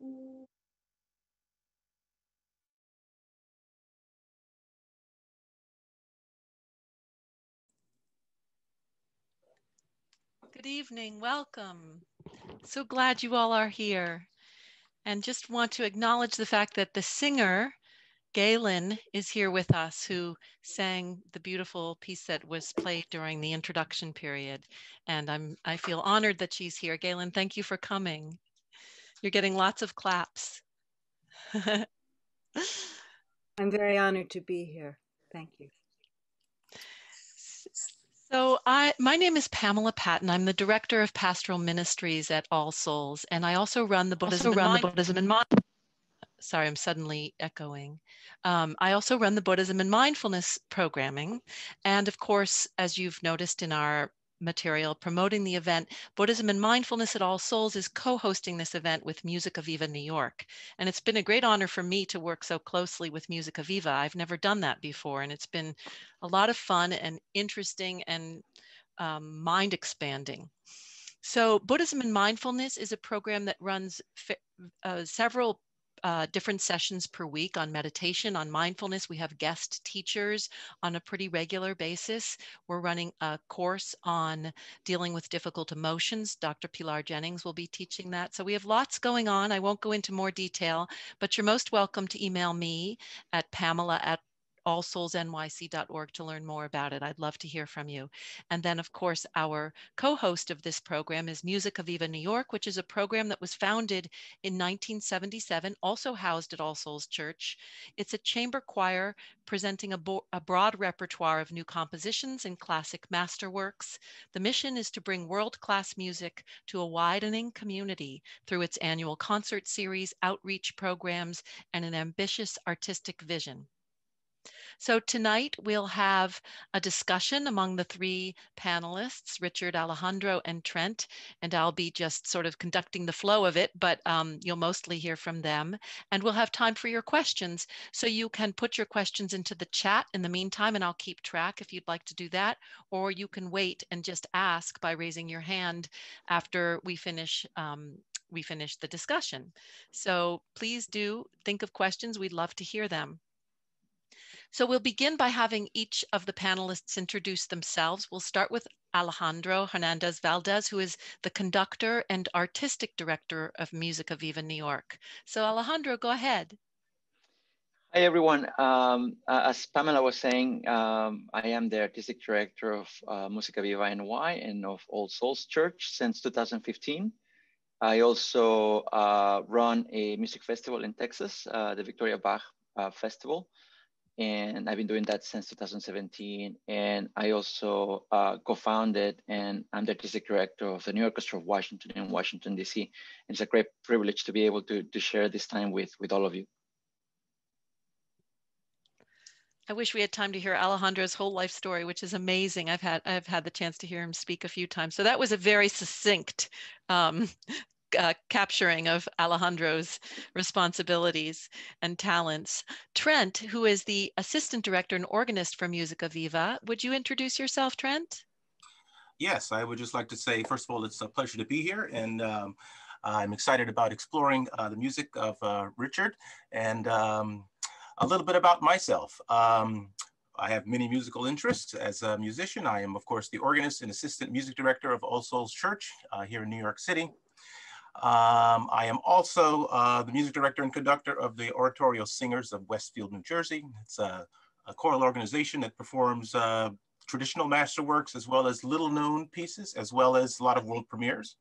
Good evening, welcome. So glad you all are here. And just want to acknowledge the fact that the singer, Galen, is here with us, who sang the beautiful piece that was played during the introduction period. And I'm, I feel honored that she's here. Galen, thank you for coming. You're getting lots of claps. I'm very honored to be here. Thank you. So I, my name is Pamela Patton. I'm the director of pastoral ministries at All Souls, and I also run the Buddhism, also run the Buddhism and Mind. Sorry, I'm suddenly echoing. Um, I also run the Buddhism and mindfulness programming, and of course, as you've noticed in our material promoting the event. Buddhism and Mindfulness at All Souls is co-hosting this event with Musica Viva New York. And it's been a great honor for me to work so closely with Musica Viva. I've never done that before. And it's been a lot of fun and interesting and um, mind expanding. So Buddhism and Mindfulness is a program that runs uh, several uh, different sessions per week on meditation, on mindfulness. We have guest teachers on a pretty regular basis. We're running a course on dealing with difficult emotions. Dr. Pilar Jennings will be teaching that. So we have lots going on. I won't go into more detail, but you're most welcome to email me at pamela at allsoulsnyc.org to learn more about it. I'd love to hear from you. And then, of course, our co host of this program is Musica Viva New York, which is a program that was founded in 1977, also housed at All Souls Church. It's a chamber choir presenting a, bo- a broad repertoire of new compositions and classic masterworks. The mission is to bring world class music to a widening community through its annual concert series, outreach programs, and an ambitious artistic vision. So tonight we'll have a discussion among the three panelists, Richard, Alejandro, and Trent, and I'll be just sort of conducting the flow of it, but um, you'll mostly hear from them. And we'll have time for your questions. So you can put your questions into the chat in the meantime, and I'll keep track if you'd like to do that, or you can wait and just ask by raising your hand after we finish um, we finish the discussion. So please do think of questions. We'd love to hear them. So we'll begin by having each of the panelists introduce themselves. We'll start with Alejandro Hernandez Valdez, who is the conductor and artistic director of Musica Viva New York. So Alejandro, go ahead. Hi, everyone. Um, uh, as Pamela was saying, um, I am the artistic director of uh, Musica Viva NY and of All Souls Church since 2015. I also uh, run a music festival in Texas, uh, the Victoria Bach uh, Festival, and I've been doing that since 2017. And I also uh, co-founded and I'm the artistic director of the New Orchestra of Washington in Washington, D.C. And it's a great privilege to be able to, to share this time with, with all of you. I wish we had time to hear Alejandro's whole life story, which is amazing. I've had I've had the chance to hear him speak a few times. So that was a very succinct um, uh, capturing of Alejandro's responsibilities and talents. Trent, who is the assistant director and organist for Musica Viva, would you introduce yourself, Trent? Yes, I would just like to say, first of all, it's a pleasure to be here. And um, I'm excited about exploring uh, the music of uh, Richard and um, a little bit about myself. Um, I have many musical interests as a musician. I am, of course, the organist and assistant music director of All Souls Church uh, here in New York City. Um, I am also uh, the music director and conductor of the Oratorio Singers of Westfield, New Jersey. It's a, a choral organization that performs uh, traditional masterworks as well as little known pieces, as well as a lot of world premieres.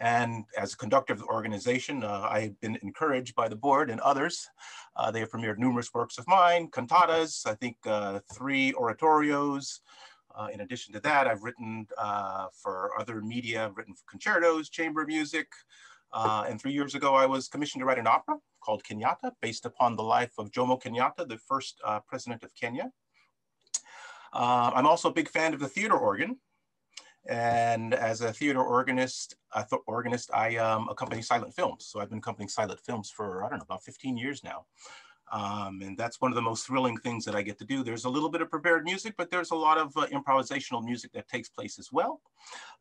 And as a conductor of the organization, uh, I've been encouraged by the board and others. Uh, they have premiered numerous works of mine, cantatas, I think uh, three oratorios, uh, in addition to that, I've written uh, for other media, I've written for concertos, chamber music, uh, and three years ago, I was commissioned to write an opera called Kenyatta, based upon the life of Jomo Kenyatta, the first uh, president of Kenya. Uh, I'm also a big fan of the theater organ. And as a theater organist, organist, I um, accompany silent films. So I've been accompanying silent films for, I don't know, about 15 years now. Um, and that's one of the most thrilling things that I get to do. There's a little bit of prepared music, but there's a lot of uh, improvisational music that takes place as well.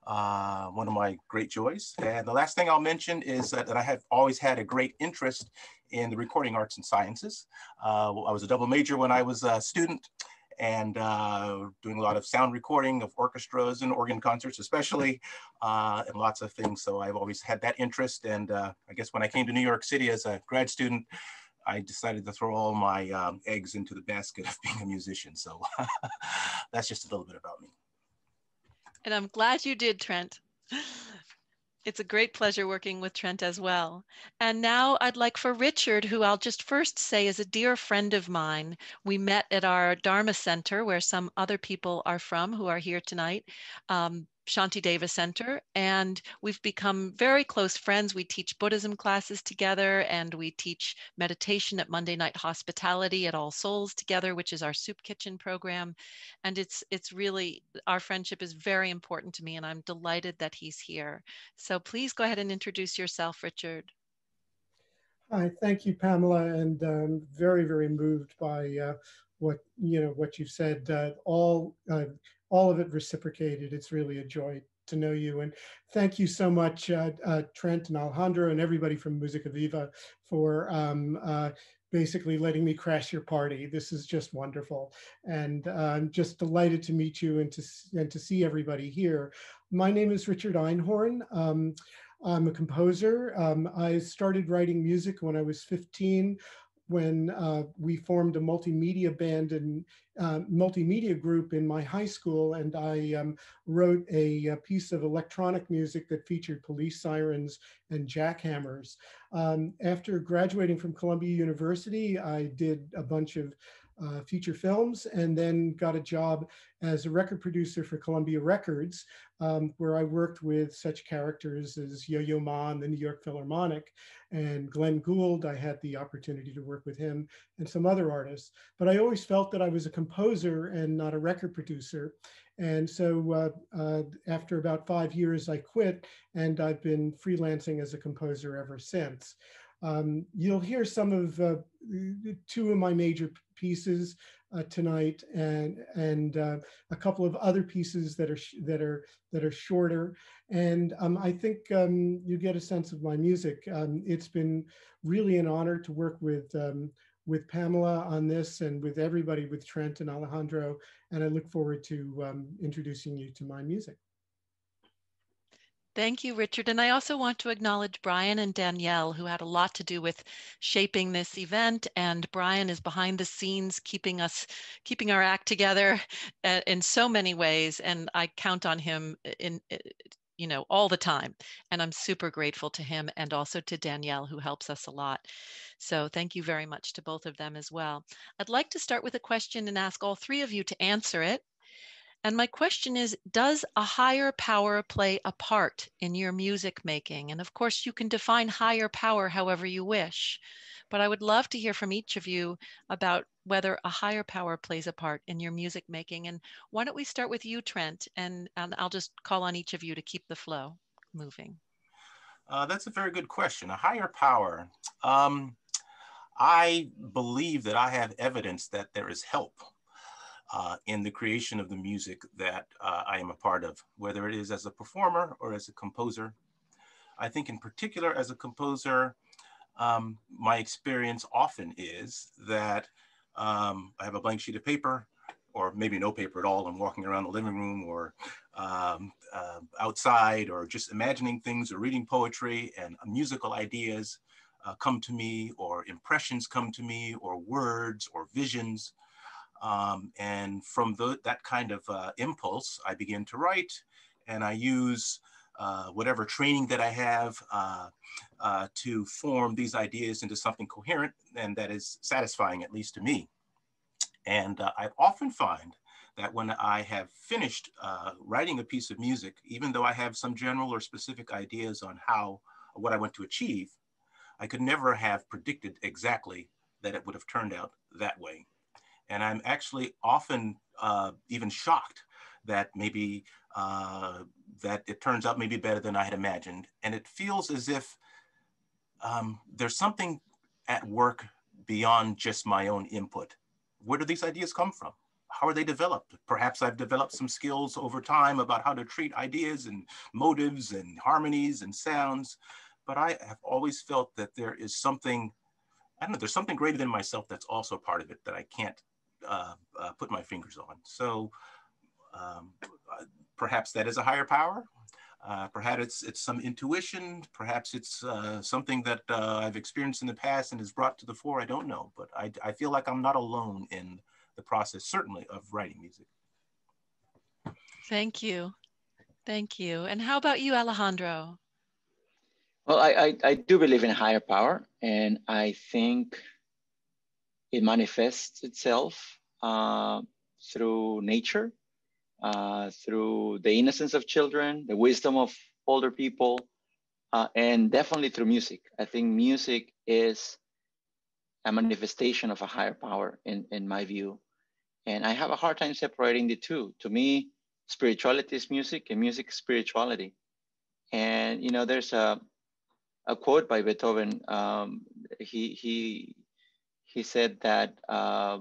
Uh, one of my great joys. And the last thing I'll mention is that, that I have always had a great interest in the recording arts and sciences. Uh, I was a double major when I was a student and uh, doing a lot of sound recording of orchestras and organ concerts, especially, uh, and lots of things. So I've always had that interest. And uh, I guess when I came to New York City as a grad student, I decided to throw all my um, eggs into the basket of being a musician. So that's just a little bit about me. And I'm glad you did, Trent. It's a great pleasure working with Trent as well. And now I'd like for Richard, who I'll just first say is a dear friend of mine. We met at our Dharma Center, where some other people are from who are here tonight. Um, Shantideva Center, and we've become very close friends. We teach Buddhism classes together, and we teach meditation at Monday Night Hospitality at All Souls together, which is our soup kitchen program. And it's it's really our friendship is very important to me, and I'm delighted that he's here. So please go ahead and introduce yourself, Richard. Hi, thank you, Pamela, and um, very very moved by uh, what you know what you've said. Uh, all uh, all of it reciprocated. It's really a joy to know you. And thank you so much, uh, uh, Trent and Alejandro and everybody from Musica Viva for um, uh, basically letting me crash your party. This is just wonderful. And I'm just delighted to meet you and to, and to see everybody here. My name is Richard Einhorn. Um, I'm a composer. Um, I started writing music when I was 15 when uh, we formed a multimedia band and uh, multimedia group in my high school, and I um, wrote a, a, piece of electronic music that featured police sirens and jackhammers. Um, after graduating from Columbia University, I did a bunch of uh, feature films and then got a job as a record producer for Columbia Records, um, where I worked with such characters as Yo-Yo Ma and the New York Philharmonic and Glenn Gould. I had the opportunity to work with him and some other artists, but I always felt that I was a composer and not a record producer. And so uh, uh, after about five years, I quit and I've been freelancing as a composer ever since. Um, you'll hear some of uh, two of my major pieces uh, tonight, and and uh, a couple of other pieces that are that are that are shorter. And um, I think um, you get a sense of my music. Um, it's been really an honor to work with um, with Pamela on this, and with everybody, with Trent and Alejandro. And I look forward to um, introducing you to my music. Thank you, Richard. And I also want to acknowledge Brian and Danielle, who had a lot to do with shaping this event. And Brian is behind the scenes, keeping us, keeping our act together uh, in so many ways. And I count on him in, uh, you know, all the time. And I'm super grateful to him and also to Danielle, who helps us a lot. So thank you very much to both of them as well. I'd like to start with a question and ask all three of you to answer it. And my question is Does a higher power play a part in your music making? And of course, you can define higher power however you wish. But I would love to hear from each of you about whether a higher power plays a part in your music making. And why don't we start with you, Trent? And, and I'll just call on each of you to keep the flow moving. Uh, that's a very good question. A higher power. Um, I believe that I have evidence that there is help uh, in the creation of the music that uh, I am a part of, whether it is as a performer or as a composer. I think, in particular, as a composer, um, my experience often is that um, I have a blank sheet of paper, or maybe no paper at all. I'm walking around the living room or um, uh, outside, or just imagining things or reading poetry, and musical ideas uh, come to me, or impressions come to me, or words or visions. Um, and from the, that kind of uh, impulse, I begin to write and I use uh, whatever training that I have uh, uh to form these ideas into something coherent and that is satisfying, at least to me. And uh, I often find that when I have finished uh, writing a piece of music, even though I have some general or specific ideas on how, what I want to achieve, I could never have predicted exactly that it would have turned out that way. And I'm actually often uh, even shocked that maybe uh, that it turns out maybe better than I had imagined. And it feels as if um, there's something at work beyond just my own input. Where do these ideas come from? How are they developed? Perhaps I've developed some skills over time about how to treat ideas and motives and harmonies and sounds, but I have always felt that there is something, I don't know, there's something greater than myself that's also part of it that I can't uh, uh, put my fingers on. So um, uh, perhaps that is a higher power. Uh, perhaps it's, it's some intuition. Perhaps it's uh, something that uh, I've experienced in the past and is brought to the fore. I don't know, but I, I feel like I'm not alone in the process, certainly, of writing music. Thank you. Thank you. And how about you, Alejandro? Well, I, I, I do believe in higher power, and I think it manifests itself uh, through nature uh, through the innocence of children, the wisdom of older people, uh, and definitely through music. I think music is a manifestation of a higher power in, in my view. And I have a hard time separating the two. To me, spirituality is music and music is spirituality. And, you know, there's a, a quote by Beethoven. Um, he, he, he said that, uh,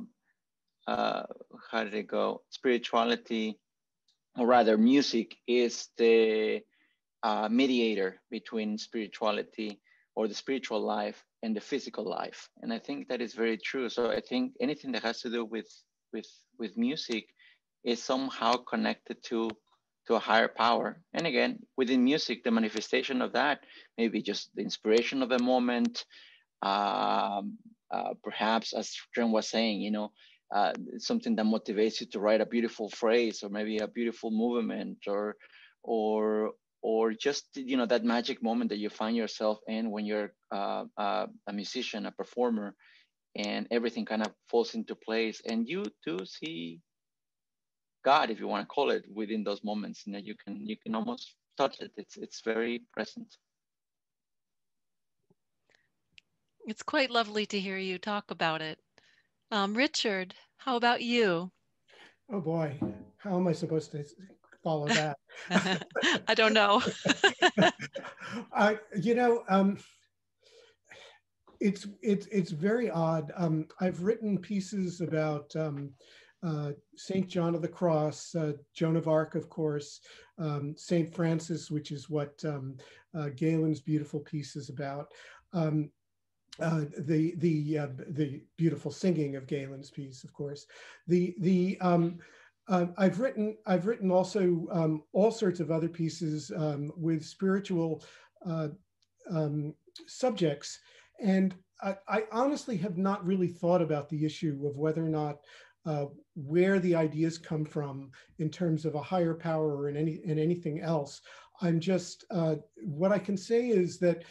uh, how did it go? Spirituality or rather music is the uh, mediator between spirituality or the spiritual life and the physical life. And i think that is very true. So i think anything that has to do with with with music is somehow connected to to a higher power. And again within music the manifestation of that maybe just the inspiration of a moment um, uh, perhaps as Trent was saying you know uh, something that motivates you to write a beautiful phrase or maybe a beautiful movement or or or just you know that magic moment that you find yourself in when you're uh, a musician a performer and everything kind of falls into place. And you do see god if you want to call it within those moments you know you can you can almost touch it. It's it's very present it's quite lovely to hear you talk about it um, Richard, how about you? Oh boy, how am I supposed to follow that? I don't know. I, you know, um, it's it's it's very odd. Um, I've written pieces about um, uh, Saint John of the Cross, uh, Joan of Arc, of course, um, Saint Francis, which is what um, uh, Galen's beautiful piece is about. Uh, the the uh, the beautiful singing of Galen's piece, of course. The the um, uh, I've written I've written also um, all sorts of other pieces um, with spiritual uh, um, subjects, and I, I, honestly have not really thought about the issue of whether or not uh, where the ideas come from in terms of a higher power or in any in anything else. I'm just uh, what I can say is that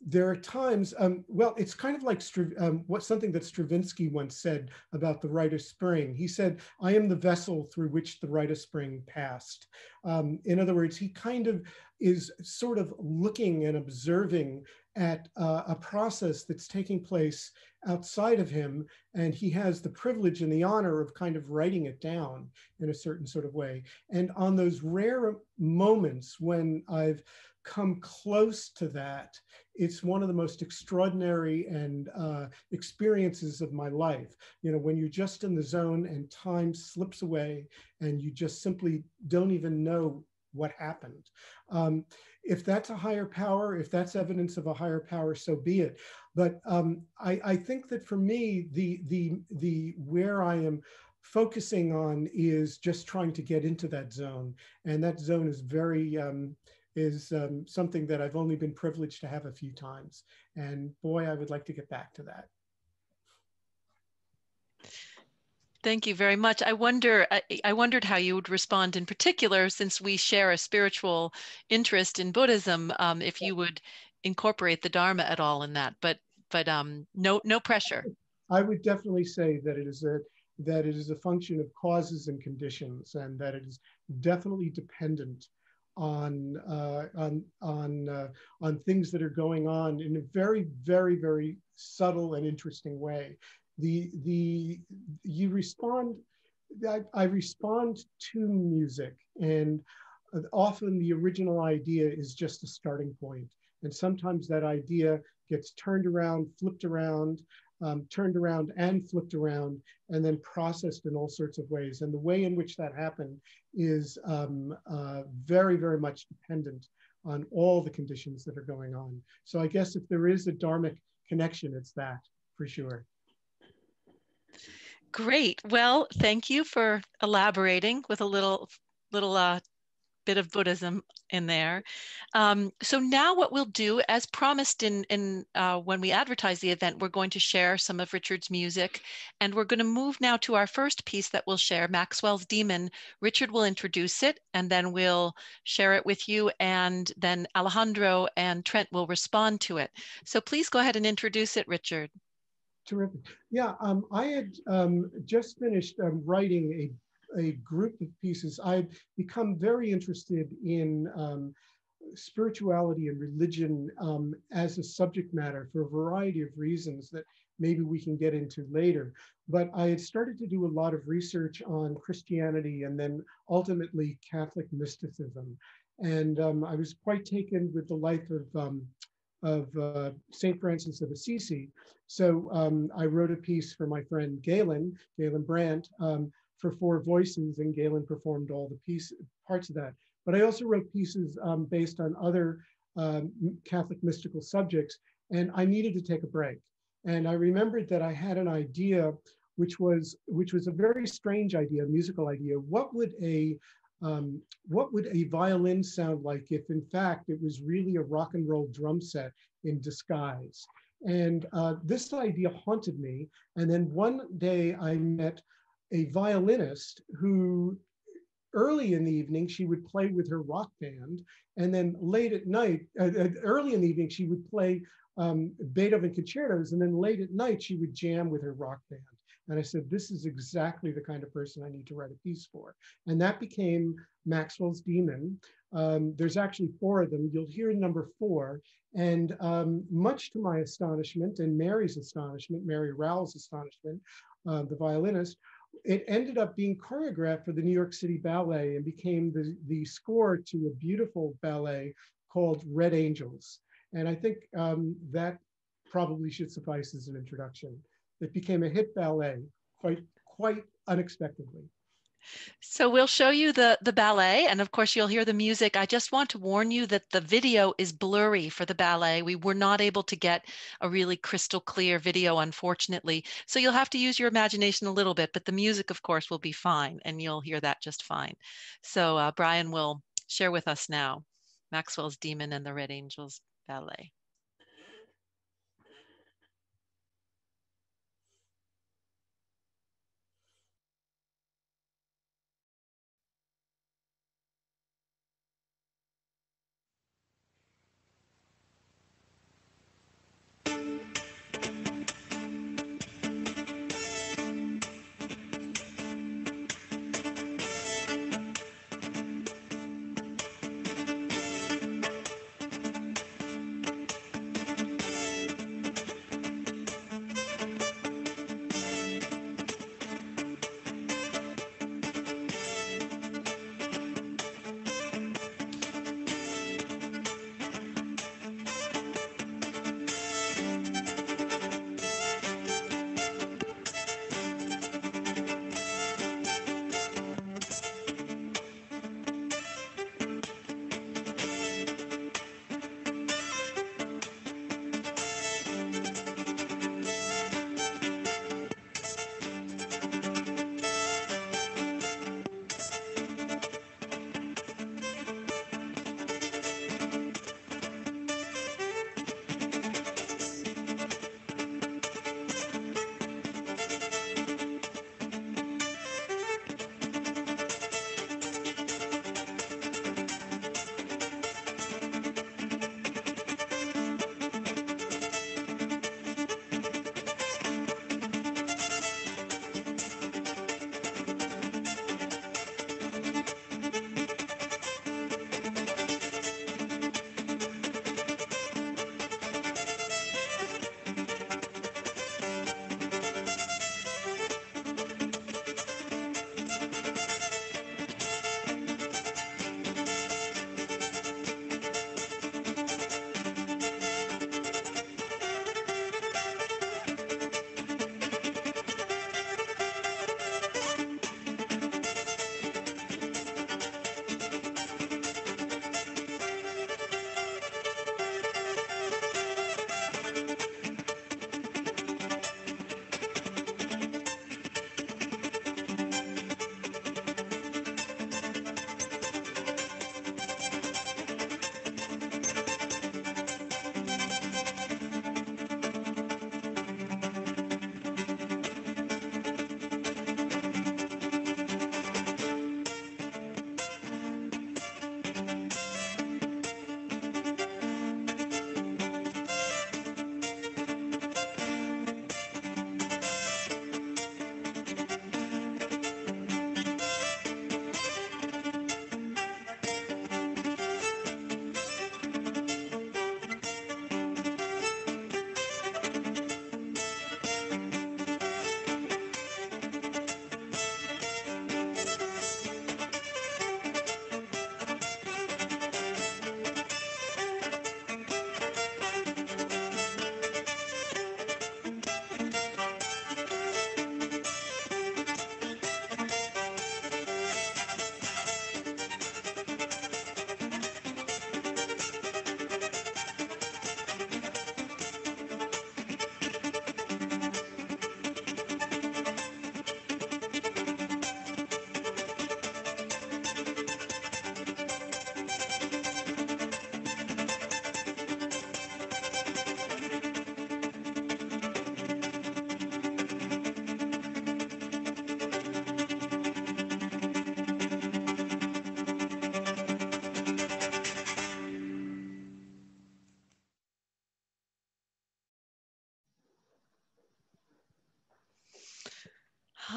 there are times, um, well, it's kind of like um, what something that Stravinsky once said about the rite of spring. He said, I am the vessel through which the rite of spring passed. Um, in other words, he kind of is sort of looking and observing at uh, a process that's taking place outside of him. And he has the privilege and the honor of kind of writing it down in a certain sort of way. And on those rare moments when I've come close to that, it's one of the most extraordinary and uh, experiences of my life. You know, when you're just in the zone and time slips away and you just simply don't even know what happened. Um, if that's a higher power, if that's evidence of a higher power, so be it. But um, I, I think that for me, the the the where I am focusing on is just trying to get into that zone, and that zone is very um, is um, something that I've only been privileged to have a few times. And boy, I would like to get back to that. Thank you very much. I wonder, I, I, wondered how you would respond in particular, since we share a spiritual interest in Buddhism, um, if you would incorporate the Dharma at all in that, but but um, no no pressure. I would definitely say that it is a that it is a function of causes and conditions, and that it is definitely dependent on uh, on on uh, on things that are going on in a very very very subtle and interesting way. The the you respond. I, I respond to music, and often the original idea is just a starting point, and sometimes that idea gets turned around, flipped around, um, turned around and flipped around and then processed in all sorts of ways. And the way in which that happened is um, uh, very, very much dependent on all the conditions that are going on. So I guess if there is a dharmic connection, it's that for sure. Great. Well, thank you for elaborating with a little little uh, bit of Buddhism in there. Um, so now what we'll do, as promised in, in uh, when we advertise the event, we're going to share some of Richard's music. And we're going to move now to our first piece that we'll share, Maxwell's Demon. Richard will introduce it, and then we'll share it with you. And then Alejandro and Trent will respond to it. So please go ahead and introduce it, Richard. Terrific. Yeah, um, I had um, just finished um, writing a group of pieces, I've become very interested in um, spirituality and religion um, as a subject matter for a variety of reasons that maybe we can get into later. But I had started to do a lot of research on Christianity and then ultimately Catholic mysticism. And um, I was quite taken with the life of, um, of uh, St. Francis of Assisi. So um, I wrote a piece for my friend Galen, Galen Brandt, um, for four voices, and Galen performed all the piece, parts of that. But I also wrote pieces um, based on other um, Catholic mystical subjects, and I needed to take a break. And I remembered that I had an idea, which was which was a very strange idea, a musical idea. What would a um, what would a violin sound like if, in fact, it was really a rock and roll drum set in disguise? And uh, this idea haunted me. And then one day I met a violinist who early in the evening she would play with her rock band and then late at night uh, uh, early in the evening she would play um, beethoven concertos and then late at night she would jam with her rock band. And i said this is exactly the kind of person i need to write a piece for. And that became maxwell's demon. Um, there's actually four of them. You'll hear number four. And um, much to my astonishment and mary's astonishment mary rowell's astonishment uh, the violinist it ended up being choreographed for the New York City Ballet and became the, the score to a beautiful ballet called Red Angels. And I think um, that probably should suffice as an introduction. It became a hit ballet quite, quite unexpectedly. So we'll show you the, the ballet and of course you'll hear the music. I just want to warn you that the video is blurry for the ballet. We were not able to get a really crystal clear video, unfortunately. So you'll have to use your imagination a little bit, but the music of course will be fine and you'll hear that just fine. So uh, Brian will share with us now Maxwell's Demon and the Red Angels Ballet.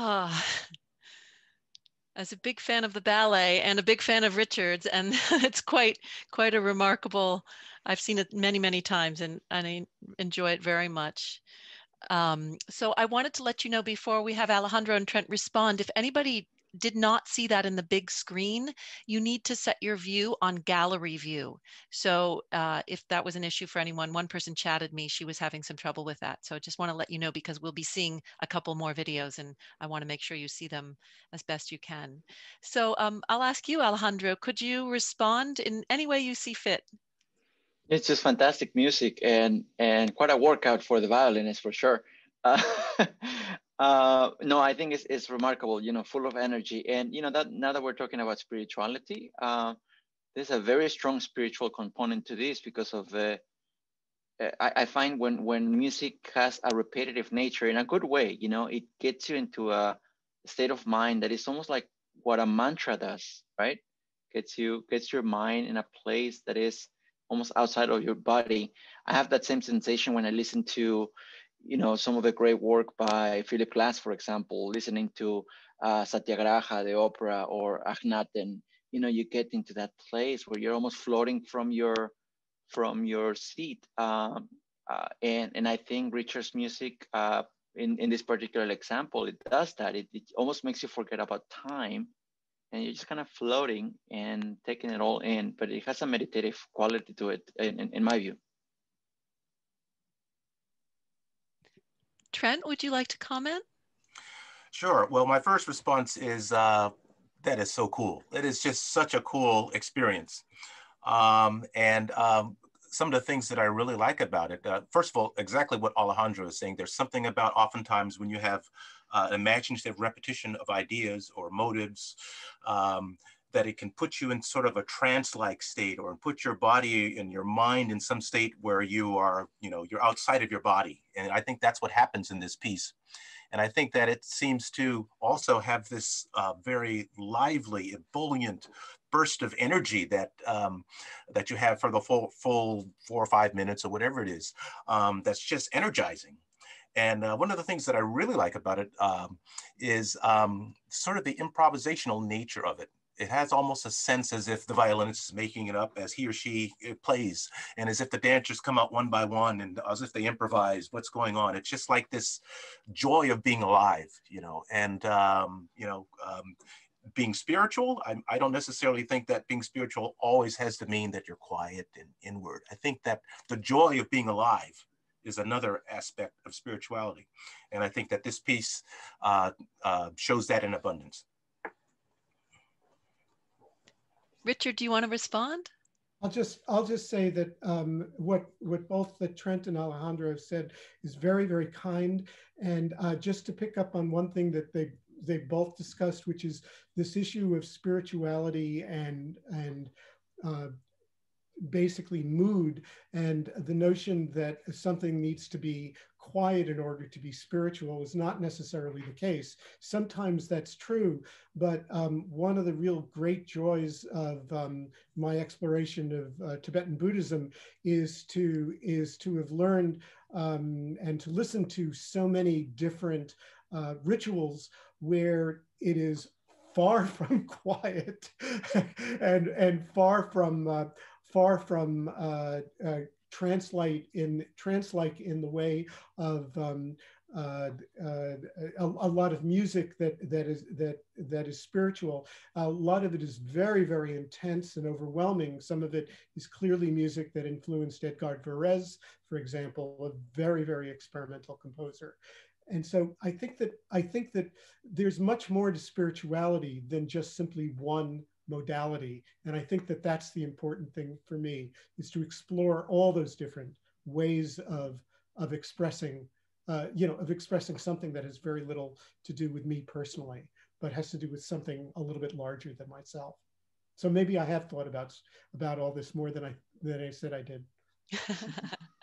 Ah, as a big fan of the ballet and a big fan of Richard's, and it's quite quite a remarkable. I've seen it many many times, and, and I enjoy it very much. Um, so I wanted to let you know before we have Alejandro and Trent respond, if anybody did not see that in the big screen, you need to set your view on gallery view. So uh, if that was an issue for anyone, one person chatted me, she was having some trouble with that. So I just want to let you know because we'll be seeing a couple more videos and I want to make sure you see them as best you can. So um, I'll ask you, Alejandro, could you respond in any way you see fit? It's just fantastic music and and quite a workout for the violinist for sure. Uh, uh, no, I think it's, it's remarkable, you know, full of energy. And, you know, that now that we're talking about spirituality, uh, there's a very strong spiritual component to this because of the, uh, I, I, find when, when music has a repetitive nature in a good way, you know, it gets you into a state of mind that is almost like what a mantra does, right? Gets you, gets your mind in a place that is almost outside of your body. I have that same sensation when I listen to, you know, some of the great work by Philip Glass, for example, listening to uh, Satyagraha, the opera, or Akhenaten, you know, you get into that place where you're almost floating from your from your seat. Um, uh, and and I think Richard's music, uh, in in this particular example, it does that. It, it almost makes you forget about time, and you're just kind of floating and taking it all in. But it has a meditative quality to it, in, in, in my view. Trent, would you like to comment? Sure. Well, my first response is uh, that is so cool. It is just such a cool experience. Um, and um, some of the things that I really like about it, uh, first of all, exactly what Alejandro is saying, there's something about oftentimes when you have uh, imaginative repetition of ideas or motives, um, that it can put you in sort of a trance-like state or put your body and your mind in some state where you are, you know, you're outside of your body. And I think that's what happens in this piece. And I think that it seems to also have this uh, very lively, ebullient burst of energy that um, that you have for the full full four or five minutes or whatever it is. Um, that's just energizing. And uh, one of the things that I really like about it um, is um, sort of the improvisational nature of it it has almost a sense as if the violinist is making it up as he or she uh, plays and as if the dancers come out one by one and as if they improvise what's going on. It's just like this joy of being alive you know and um, you know um, being spiritual I, I don't necessarily think that being spiritual always has to mean that you're quiet and inward. I think that the joy of being alive is another aspect of spirituality and i think that this piece uh, uh, shows that in abundance Richard, do you want to respond? I'll just I'll just say that um, what what both the Trent and Alejandro have said is very very kind, and uh, just to pick up on one thing that they they both discussed, which is this issue of spirituality and and uh, basically mood and the notion that something needs to be quiet in order to be spiritual is not necessarily the case. Sometimes that's true, but um, one of the real great joys of um, my exploration of uh, Tibetan Buddhism is to is to have learned um, and to listen to so many different uh, rituals where it is far from quiet and and far from uh, far from uh, uh, translate in translate in the way of um, uh, uh, a, a, lot of music that that is that that is spiritual. A lot of it is very very intense and overwhelming. Some of it is clearly music that influenced Edgard Varèse, for example, a very very experimental composer. And so I think that I think that there's much more to spirituality than just simply one modality. And I think that that's the important thing for me is to explore all those different ways of, of expressing, uh, you know, of expressing something that has very little to do with me personally, but has to do with something a little bit larger than myself. So maybe I have thought about, about all this more than I, than I said I did.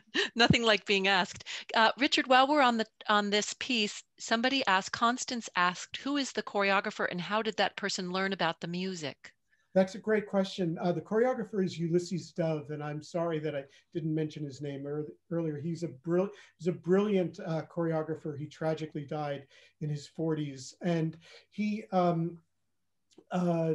Nothing like being asked. Uh, Richard, while we're on the on this piece, somebody asked, Constance asked, who is the choreographer and how did that person learn about the music? That's a great question. Uh, the choreographer is Ulysses Dove, and I'm sorry that I didn't mention his name earlier. He's a, brill he's a brilliant uh, choreographer. He tragically died in his 40s, and he um, uh,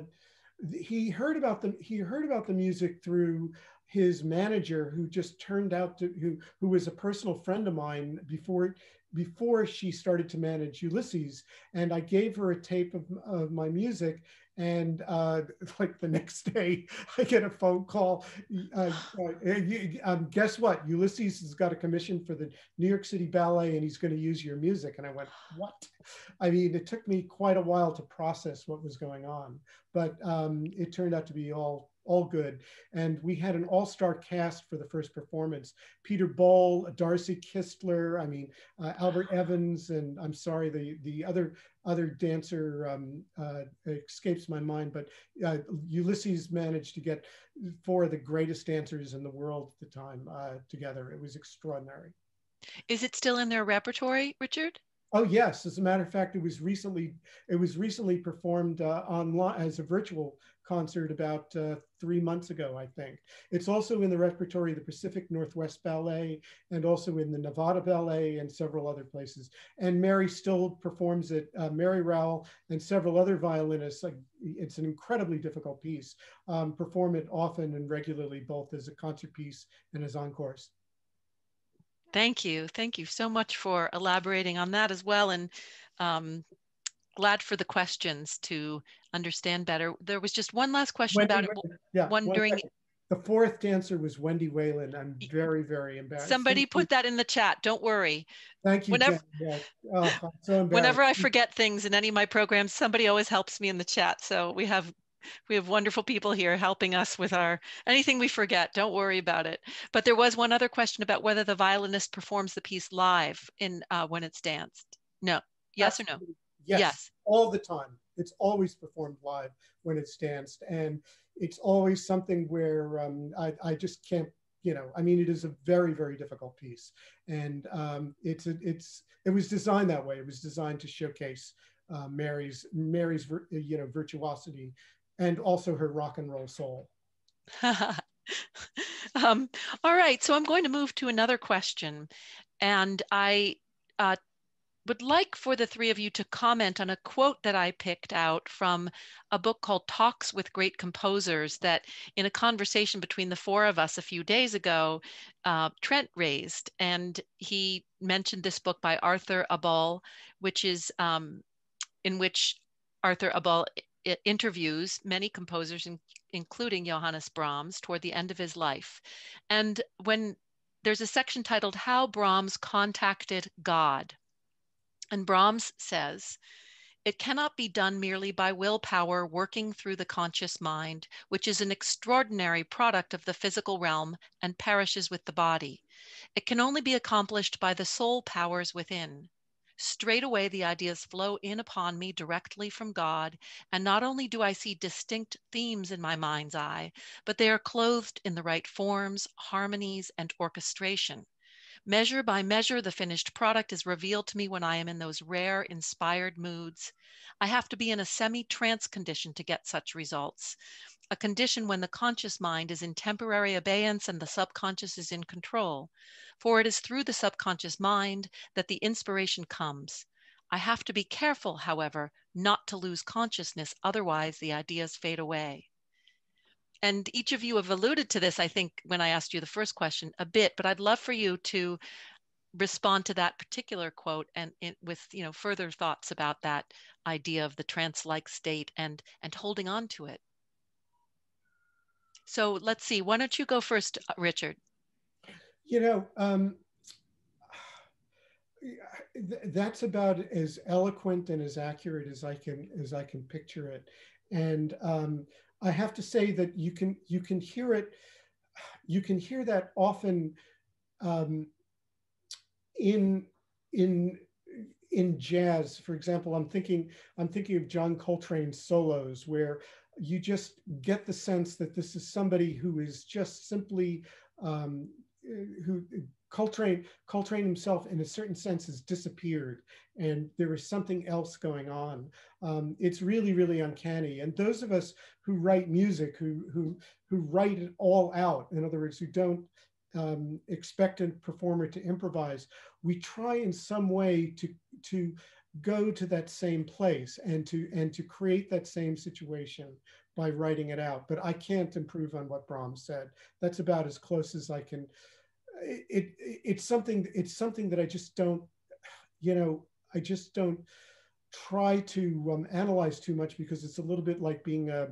he heard about the he heard about the music through his manager, who just turned out to who who was a personal friend of mine before before she started to manage Ulysses. And I gave her a tape of, of my music. And uh, like the next day, I get a phone call. Uh, uh, um, guess what? Ulysses has got a commission for the New York City Ballet and he's going to use your music. And I went, What? I mean, it took me quite a while to process what was going on, but um, it turned out to be all all good. And we had an all-star cast for the first performance. Peter Boal, Darci Kistler, I mean, uh, Albert Evans, and I'm sorry, the, the other, other dancer um, uh, escapes my mind, but uh, Ulysses managed to get four of the greatest dancers in the world at the time uh, together. It was extraordinary. Is it still in their repertory, Richard? Oh yes, as a matter of fact, it was recently it was recently performed uh, online as a virtual concert about uh, three months ago, I think. It's also in the repertory of the Pacific Northwest Ballet and also in the Nevada Ballet and several other places. And Mary still performs it, uh, Mary Rowell and several other violinists. It's an incredibly difficult piece, um, perform it often and regularly, both as a concert piece and as encores. Thank you. Thank you so much for elaborating on that as well. And um, glad for the questions to understand better. There was just one last question Wendy, about it. Yeah, wondering. The fourth dancer was Wendy Whelan. I'm very, very embarrassed. Somebody Thank put you. that in the chat. Don't worry. Thank you. Whenever, yeah. oh, so whenever I forget things in any of my programs, somebody always helps me in the chat. So we have we have wonderful people here helping us with our anything we forget. Don't worry about it. But there was one other question about whether the violinist performs the piece live in uh, when it's danced. No. Yes Absolutely. or no? Yes, yes, all the time. It's always performed live when it's danced, and it's always something where um, I, I just can't. You know, I mean, it is a very, very difficult piece, and um, it's a, it's it was designed that way. It was designed to showcase uh, Mary's Mary's you know virtuosity, and also her rock and roll soul. um, all right, so I'm going to move to another question, and I uh, would like for the three of you to comment on a quote that I picked out from a book called Talks with Great Composers that in a conversation between the four of us a few days ago, uh, Trent raised. And he mentioned this book by Arthur Abell, which is um, in which Arthur Abell interviews many composers, in, including Johannes Brahms, toward the end of his life. And when there's a section titled How Brahms Contacted God. And Brahms says, it cannot be done merely by willpower working through the conscious mind, which is an extraordinary product of the physical realm and perishes with the body. It can only be accomplished by the soul powers within. Straight away, the ideas flow in upon me directly from God, and not only do I see distinct themes in my mind's eye, but they are clothed in the right forms, harmonies, and orchestration. Measure by measure, the finished product is revealed to me when I am in those rare, inspired moods. I have to be in a semi trance condition to get such results, a condition when the conscious mind is in temporary abeyance and the subconscious is in control. For it is through the subconscious mind that the inspiration comes. I have to be careful, however, not to lose consciousness, otherwise, the ideas fade away and each of you have alluded to this, I think, when I asked you the first question a bit, but I'd love for you to respond to that particular quote and with you know further thoughts about that idea of the trance-like state and and holding on to it. So let's see. Why don't you go first, uh, Richard? You know, um, that's about as eloquent and as accurate as I can as I can picture it. And um, I have to say that you can you can hear it, you can hear that often um, in in in jazz. For example, I'm thinking I'm thinking of John Coltrane's solos, where you just get the sense that this is somebody who is just simply um, who Coltrane, Coltrane himself, in a certain sense, has disappeared, and there is something else going on. Um, it's really, really uncanny. And those of us who write music, who who who write it all out, in other words, who don't um, expect a performer to improvise, we try in some way to to go to that same place and to and to create that same situation by writing it out. But I can't improve on what Brahms said. That's about as close as I can it, it it's something it's something that I just don't, you know, I just don't try to um, analyze too much because it's a little bit like being a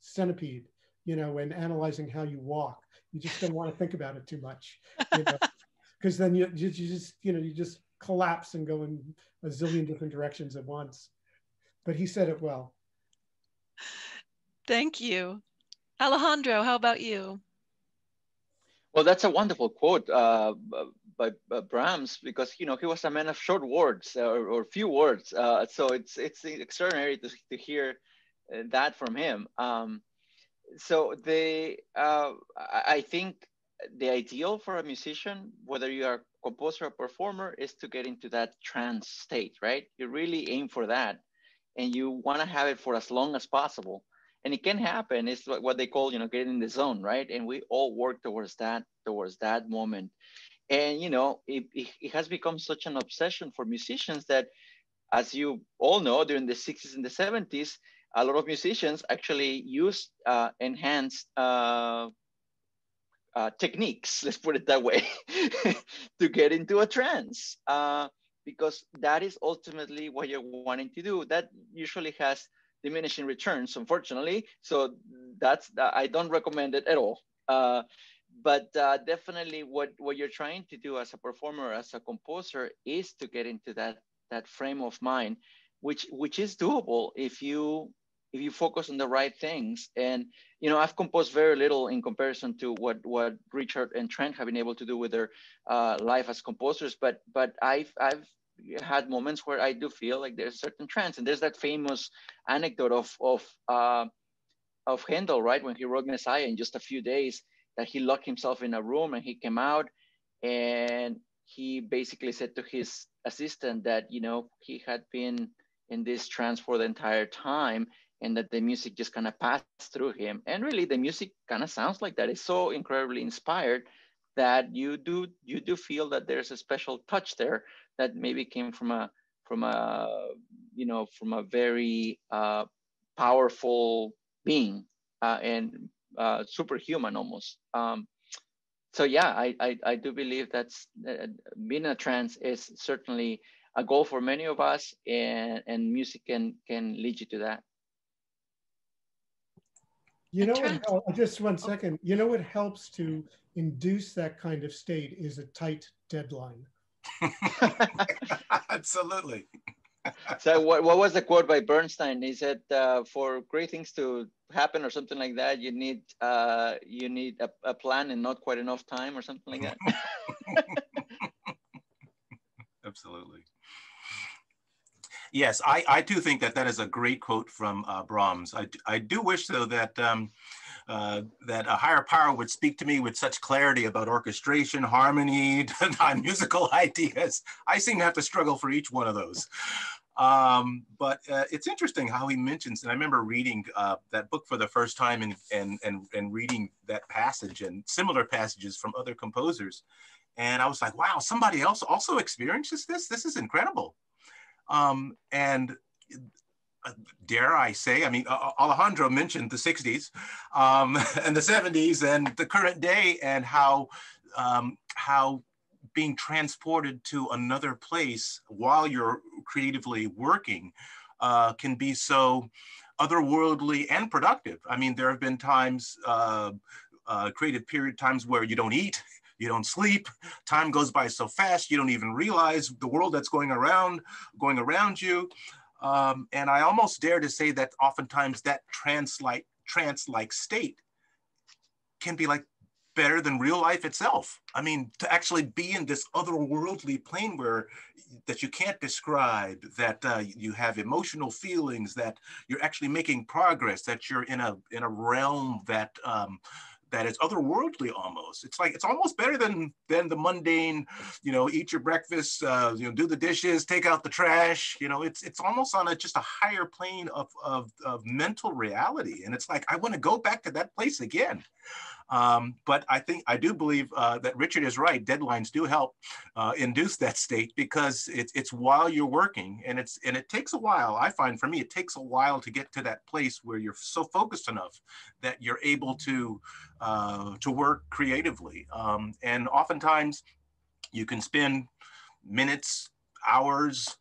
centipede, you know, and analyzing how you walk. You just don't want to think about it too much, because you know? then you, you, you just you know you just collapse and go in a zillion different directions at once. But he said it well. Thank you. Alejandro, how about you? Well, that's a wonderful quote uh, by, by, Brahms because you know he was a man of short words or, or few words. Uh, so it's it's extraordinary to, to hear uh, that from him. Um, so the uh, I think the ideal for a musician, whether you are a composer or performer, is to get into that trance state, right? You really aim for that, and you want to have it for as long as possible. And it can happen it's what they call you know getting in the zone right? And we all work towards that towards that moment. And you know it, it has become such an obsession for musicians that as you all know during the 60s and the 70s a lot of musicians actually used uh, enhanced uh, uh, techniques let's put it that way to get into a trance uh, because that is ultimately what you're wanting to do that usually has diminishing returns, unfortunately. So that's I don't recommend it at all. Uh, but uh, definitely, what what you're trying to do as a performer, as a composer, is to get into that that frame of mind, which which is doable if you if you focus on the right things. And you know, I've composed very little in comparison to what what Richard and Trent have been able to do with their uh, life as composers. But but I've I've had moments where I do feel like there's certain trance, and there's that famous anecdote of of uh, of Handel, right, when he wrote Messiah in just a few days, that he locked himself in a room and he came out, and he basically said to his assistant that you know he had been in this trance for the entire time and that the music just kind of passed through him and really the music kind of sounds like that it's so incredibly inspired that you do you do feel that there's a special touch there that maybe came from a from a you know from a very uh, powerful being uh, and uh, superhuman almost. Um, so yeah, I, I, I do believe that's uh, being a trance is certainly a goal for many of us, and and music can can lead you to that. You know what? Just one second. You know what helps to induce that kind of state is a tight deadline. Absolutely. so what, what was the quote by Bernstein? He said, uh, for great things to happen or something like that, you need uh, you need a, a, plan and not quite enough time or something like that. Absolutely. Yes, I, I do think that that is a great quote from uh, Brahms. I, I do wish though that um, uh, that a higher power would speak to me with such clarity about orchestration, harmony, non-musical ideas. I seem to have to struggle for each one of those. Um, but uh, it's interesting how he mentions, and I remember reading uh, that book for the first time and, and, and, and reading that passage and similar passages from other composers. And I was like, wow, somebody else also experiences this? This is incredible. Um, and dare I say, I mean, Alejandro mentioned the 60s um, and the 70s and the current day and how, um, how being transported to another place while you're creatively working uh, can be so otherworldly and productive. I mean, there have been times, uh, uh, creative period times where you don't eat, you don't sleep, time goes by so fast, you don't even realize the world that's going around, going around you. Um, and I almost dare to say that oftentimes that trance-like trance-like state can be like better than real life itself. I mean, to actually be in this otherworldly plane where that you can't describe, that uh, you have emotional feelings, that you're actually making progress, that you're in a in a realm that um, that is otherworldly almost. It's like it's almost better than than the mundane, you know, eat your breakfast, uh, you know, do the dishes, take out the trash. You know, it's it's almost on a just a higher plane of of, of mental reality, and it's like I want to go back to that place again. Um, but I think I do believe uh, that Richard is right. Deadlines do help uh, induce that state because it's it's while you're working, and it's and it takes a while. I find for me, it takes a while to get to that place where you're so focused enough that you're able to uh, to work creatively. Um, and oftentimes, you can spend minutes, hours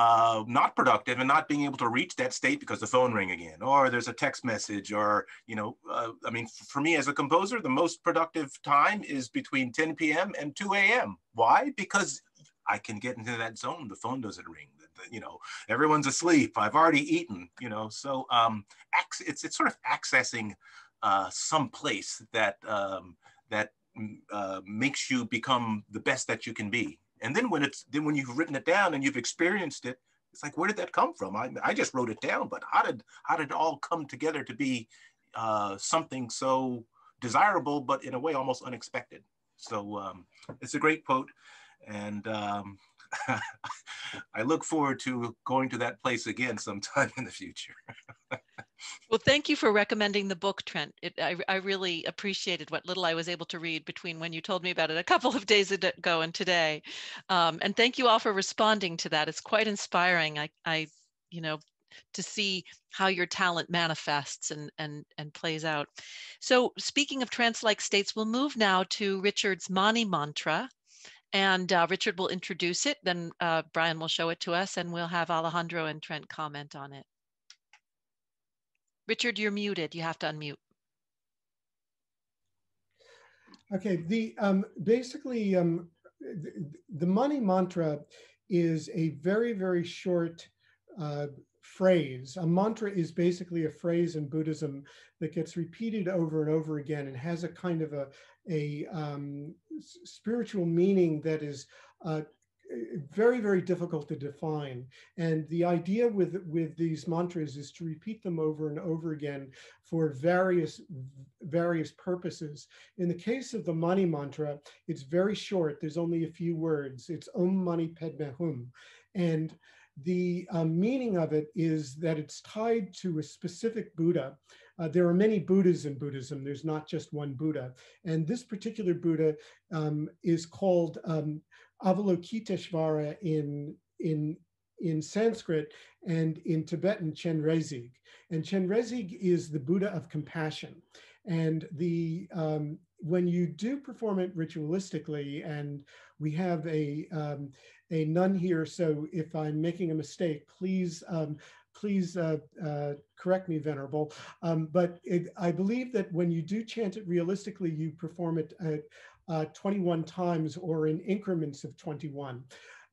uh, not productive and not being able to reach that state because the phone ring again, or there's a text message, or you know, uh, I mean, for me as a composer, the most productive time is between 10 p.m. and 2 a.m. Why? Because I can get into that zone. The phone doesn't ring. The, the, you know, everyone's asleep. I've already eaten. You know, so um, it's it's sort of accessing uh, some place that um, that mm, uh, makes you become the best that you can be and then when it's then when you've written it down and you've experienced it, it's like where did that come from? I, I just wrote it down, but how did how did it all come together to be uh, something so desirable, but in a way almost unexpected? So um, it's a great quote, and um, I look forward to going to that place again sometime in the future. well, thank you for recommending the book, Trent. It, I, I really appreciated what little I was able to read between when you told me about it a couple of days ago and today. Um, and thank you all for responding to that. It's quite inspiring. I, I, you know, to see how your talent manifests and and and plays out. So speaking of trance-like states, we'll move now to Richard's Mani mantra, and uh, Richard will introduce it. Then uh, Brian will show it to us, and we'll have Alejandro and Trent comment on it. Richard, you're muted. You have to unmute. Okay, the um, basically um, the, the Mani mantra is a very, very short uh, phrase. A mantra is basically a phrase in Buddhism that gets repeated over and over again and has a kind of a, a um, spiritual meaning that is uh, very very difficult to define. And the idea with with these mantras is to repeat them over and over again for various various purposes. In the case of the mani mantra it's very short. There's only a few words. It's om mani padme hum. And the uh, meaning of it is that it's tied to a specific buddha. Uh, there are many Buddhas in Buddhism. There's not just one Buddha. And this particular Buddha um, is called um, Avalokiteshvara in, in, in Sanskrit and in Tibetan Chenrezig. And Chenrezig is the Buddha of compassion. And the um, when you do perform it ritualistically, and we have a um, a nun here, so if I'm making a mistake, please um, please uh, uh, correct me, Venerable. Um, but it, I believe that when you do chant it realistically, you perform it uh, 21 times or in increments of 21.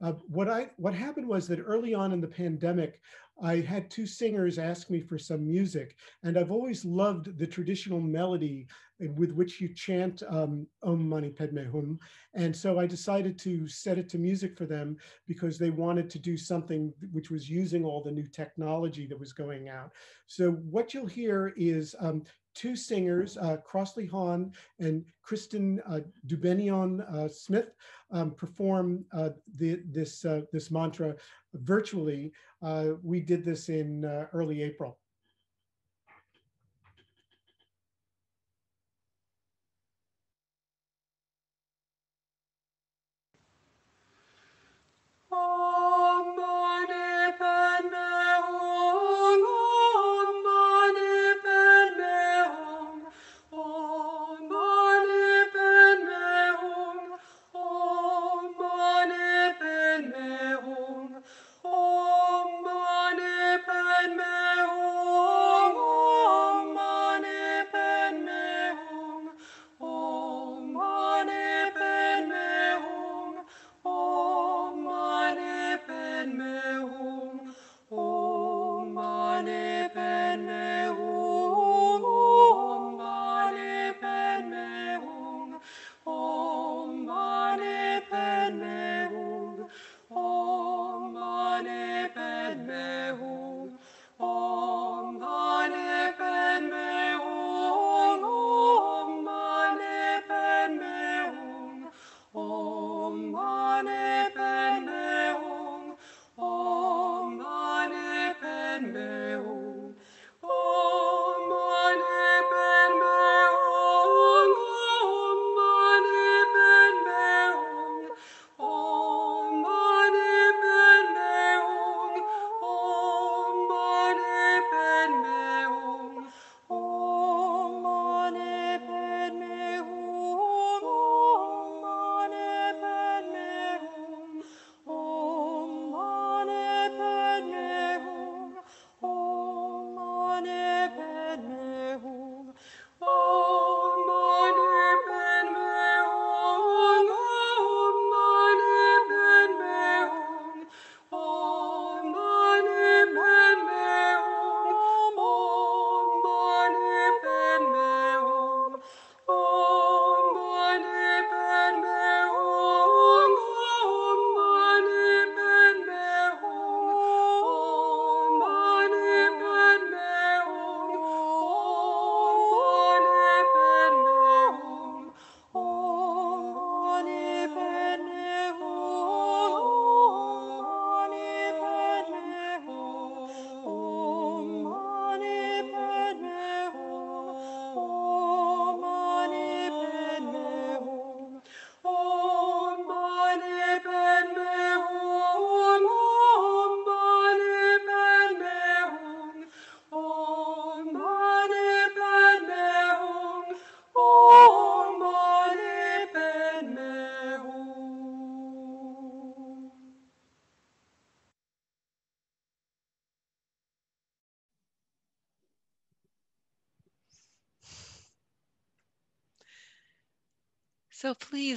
Uh, what I what happened was that early on in the pandemic, I had two singers ask me for some music, and I've always loved the traditional melody with which you chant um, Om Mani Padme Hum. And so I decided to set it to music for them because they wanted to do something which was using all the new technology that was going out. So what you'll hear is um, two singers, uh, Crossley Hawn and Kristen uh, Dubenion uh, Smith, um, perform uh, the, this, uh, this mantra virtually. Uh, we did this in early April.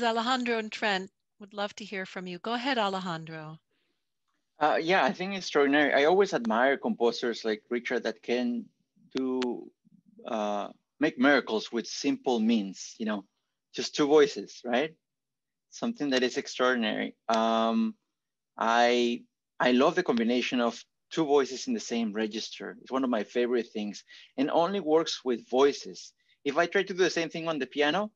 Please, Alejandro and Trent, would love to hear from you. Go ahead, Alejandro. Uh, yeah, I think extraordinary. I always admire composers like Richard that can do uh, make miracles with simple means. You know, just two voices, right? Something that is extraordinary. Um, I I love the combination of two voices in the same register. It's one of my favorite things, and only works with voices. If I try to do the same thing on the piano,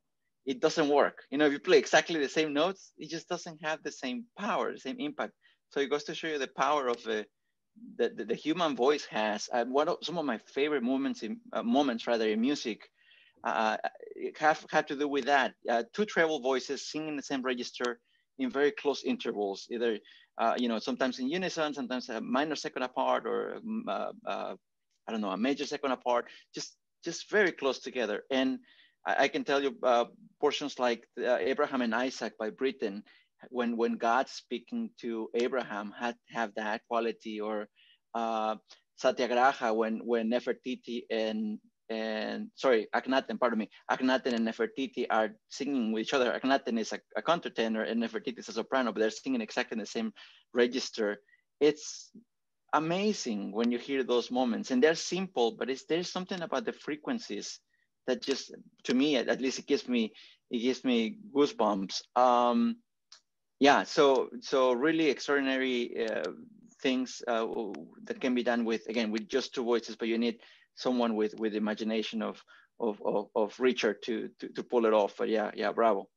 it doesn't work. You know, if you play exactly the same notes, it just doesn't have the same power, the same impact. So it goes to show you the power of the the, the, the human voice has. Uh, one of some of my favorite moments in uh, moments rather in music uh, have have to do with that. Uh, two treble voices singing the same register in very close intervals, either uh, you know sometimes in unison, sometimes a minor second apart, or um, uh, I don't know a major second apart. Just just very close together and I, I can tell you uh, portions like uh, Abraham and Isaac by Britten, when when God speaking to Abraham had have that quality, or uh, Satyagraha when when Nefertiti and and sorry, Akhenaten, pardon me, Akhenaten and Nefertiti are singing with each other. Akhenaten is a, a countertenor and Nefertiti is a soprano, but they're singing exactly in the same register. It's amazing when you hear those moments, and they're simple, but it's there's something about the frequencies that just to me at, least it gives me it gives me goosebumps um yeah so so really extraordinary uh, things uh, that can be done with again with just two voices but you need someone with with imagination of of of, of richard to, to to pull it off but yeah yeah bravo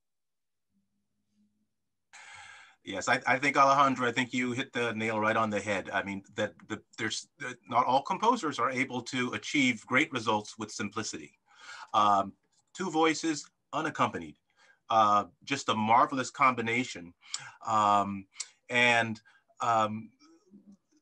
Yes, I, I, think Alejandro, I think you hit the nail right on the head. I mean, that the, there's not all composers are able to achieve great results with simplicity. Um, two voices unaccompanied. Uh, just a marvelous combination. Um, and um,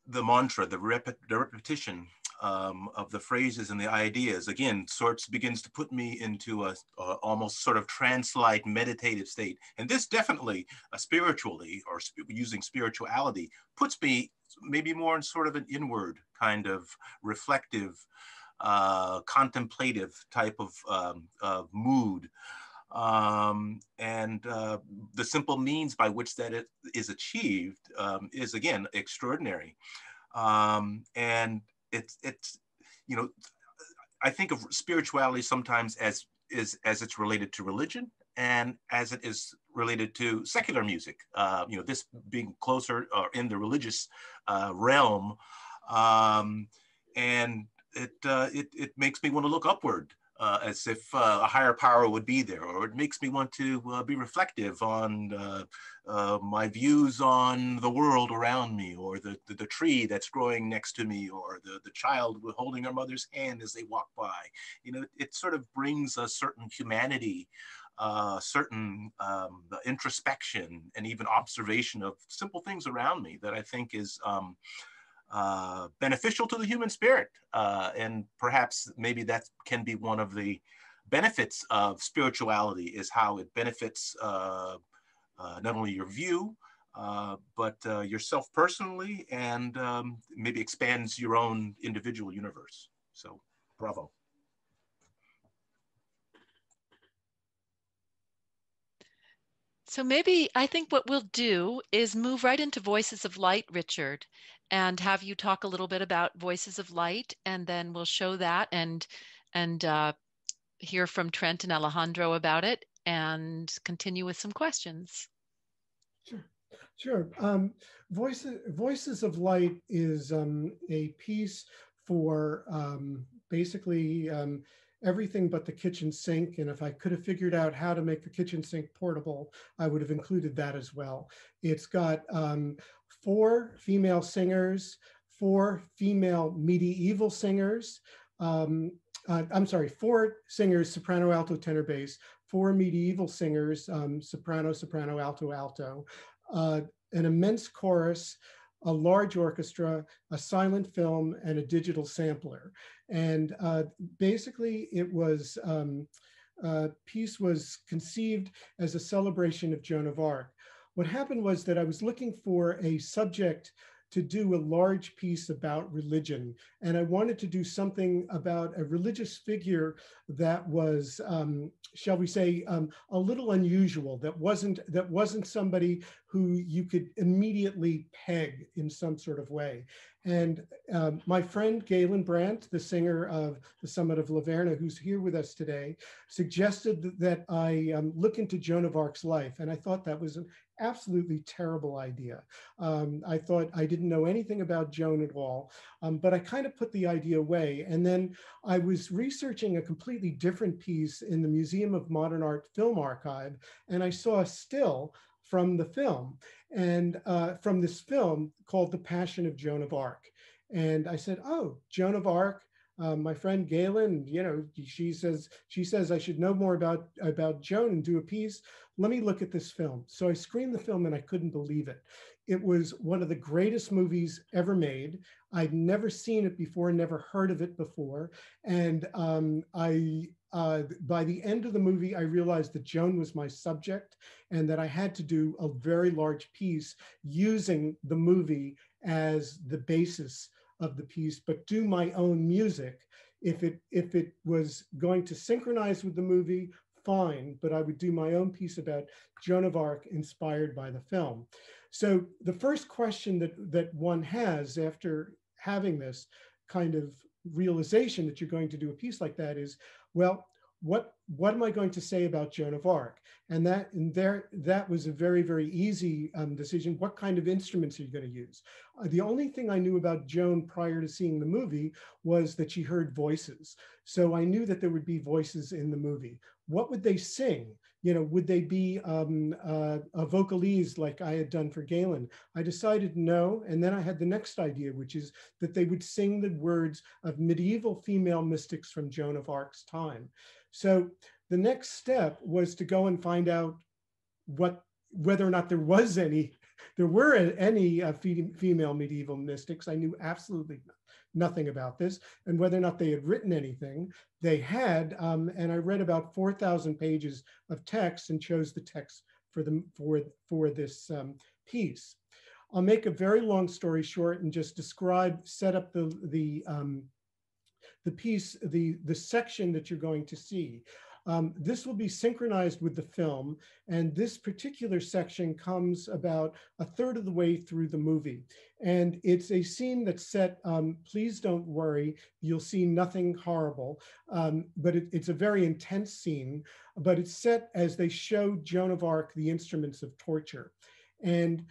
the mantra, the, rep the repetition um, of the phrases and the ideas, again, sorts begins to put me into a, a almost sort of trance-like meditative state. And this definitely, uh, spiritually or sp using spirituality, puts me maybe more in sort of an inward kind of reflective uh, contemplative type of, um, of mood. Um, and uh, the simple means by which that it is achieved um, is again extraordinary. Um, and it's, it's, you know, I think of spirituality sometimes as is as it's related to religion and as it is related to secular music. Uh, you know, this being closer or in the religious uh, realm, um, and it, uh, it, it makes me want to look upward uh, as if uh, a higher power would be there, or it makes me want to uh, be reflective on uh, uh, my views on the world around me, or the, the, the, tree that's growing next to me, or the, the child holding her mother's hand as they walk by. You know, it, it sort of brings a certain humanity, uh, certain um, introspection, and even observation of simple things around me that I think is um, uh, beneficial to the human spirit. Uh, and perhaps maybe that can be one of the benefits of spirituality is how it benefits uh, uh not only your view, uh, but yourself personally and um, maybe expands your own individual universe. So bravo. So maybe I think what we'll do is move right into Voices of Light, Richard and have you talk a little bit about Voices of Light, and then we'll show that and and uh, hear from Trent and Alejandro about it, and continue with some questions. Sure, sure. Um, Voices Voices of Light is um, a piece for um, basically um, everything but the kitchen sink. And if I could have figured out how to make the kitchen sink portable, I would have included that as well. It's got um, four female singers, four female medieval singers. Um, uh, I'm sorry, four singers, soprano, alto, tenor, bass, four medieval singers, um, soprano, soprano, alto, alto, uh, an immense chorus, a large orchestra, a silent film, and a digital sampler. And uh, basically, it was um, piece was conceived as a celebration of Joan of Arc. What happened was that I was looking for a subject to do a large piece about religion. And I wanted to do something about a religious figure that was, um, shall we say, um, a little unusual, that wasn't, that wasn't somebody who you could immediately peg in some sort of way. And um, my friend Galen Brandt, the singer of the Summit of La Verna, who's here with us today, suggested that I um, look into Joan of Arc's life. And I thought that was an absolutely terrible idea. Um, I thought I didn't know anything about Joan at all, um, but I kind of put the idea away. And then I was researching a completely different piece in the Museum of Modern Art Film Archive, and I saw a still from the film and uh, from this film called The Passion of Joan of Arc. And I said, oh, Joan of Arc, um, my friend Galen, you know, she says she says I should know more about about Joan and do a piece. Let me look at this film. So I screened the film and I couldn't believe it. It was one of the greatest movies ever made. I'd never seen it before, never heard of it before, and um, I uh, by the end of the movie, I realized that Joan was my subject and that I had to do a very large piece using the movie as the basis of the piece, but do my own music. If it, if it was going to synchronize with the movie, fine, but I would do my own piece about Joan of Arc inspired by the film. So the first question that, that one has after having this kind of realization that you're going to do a piece like that is, well, what what am I going to say about Joan of Arc? And that and there that was a very very easy um, decision. What kind of instruments are you going to use? Uh, the only thing I knew about Joan prior to seeing the movie was that she heard voices. So I knew that there would be voices in the movie. What would they sing? You know, would they be um, uh, a vocalese like I had done for Galen? I decided no, and then I had the next idea, which is that they would sing the words of medieval female mystics from Joan of Arc's time. So the next step was to go and find out what whether or not there was any, there were any uh, female medieval mystics. I knew absolutely nothing about this, and whether or not they had written anything. They had, um, and I read about 4,000 pages of text and chose the text for, the, for, for this um, piece. I'll make a very long story short and just describe, set up the, the um, the piece, the, the section that you're going to see. Um, this will be synchronized with the film, and this particular section comes about a third of the way through the movie. And it's a scene that's set, um, please don't worry, you'll see nothing horrible, um, but it, it's a very intense scene, but it's set as they show Joan of Arc the instruments of torture. And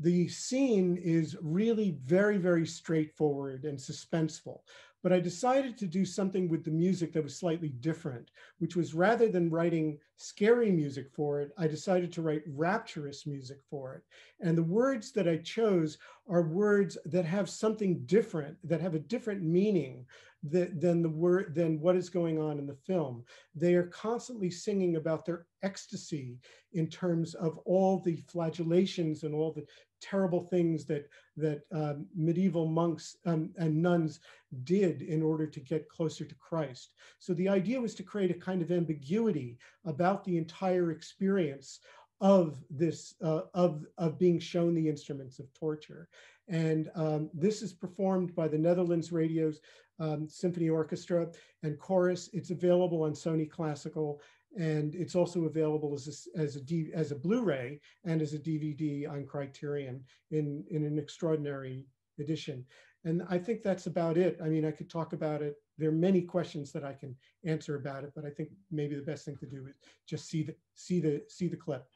the scene is really very, very straightforward and suspenseful. But I decided to do something with the music that was slightly different, which was rather than writing scary music for it, I decided to write rapturous music for it. And the words that I chose are words that have something different, that have a different meaning that, than the word than what is going on in the film. They are constantly singing about their ecstasy in terms of all the flagellations and all the terrible things that that um, medieval monks um, and nuns did in order to get closer to Christ. So the idea was to create a kind of ambiguity about the entire experience of this uh, of of being shown the instruments of torture and um, this is performed by the netherlands radio's um, symphony orchestra and chorus it's available on sony classical and it's also available as a, as a, D, as a Blu-ray and as a DVD on Criterion in, in an extraordinary edition. And I think that's about it. I mean, I could talk about it. There are many questions that I can answer about it, but I think maybe the best thing to do is just see the, see the, see the clip.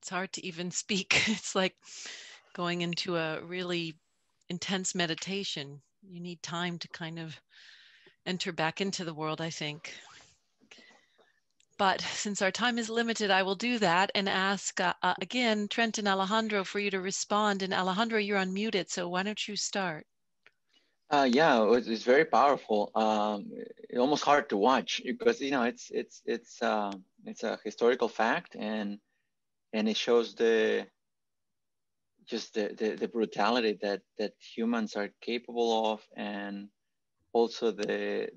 It's hard to even speak. It's like going into a really intense meditation. You need time to kind of enter back into the world, I think. But since our time is limited, I will do that and ask uh, uh, again, Trent and Alejandro, for you to respond. And Alejandro, you're unmuted, so why don't you start? Uh, yeah, it's very powerful. Um, almost hard to watch because you know it's it's it's uh, it's a historical fact, and and it shows the just the, the, the brutality that that humans are capable of and also the